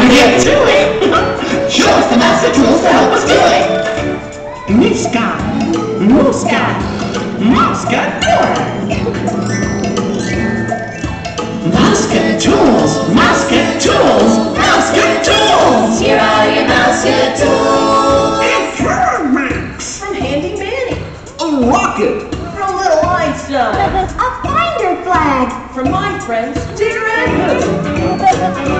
time to get to it. Show us the master tools to help us do it. Miska, Muska, Muska, Mouseketools, musket tools, Mouseketools. Here are your mouse tools. Improvements! From Handy Manny. A rocket! From Little Einstein. A finder flag! From my friends, Tigger and Pooh.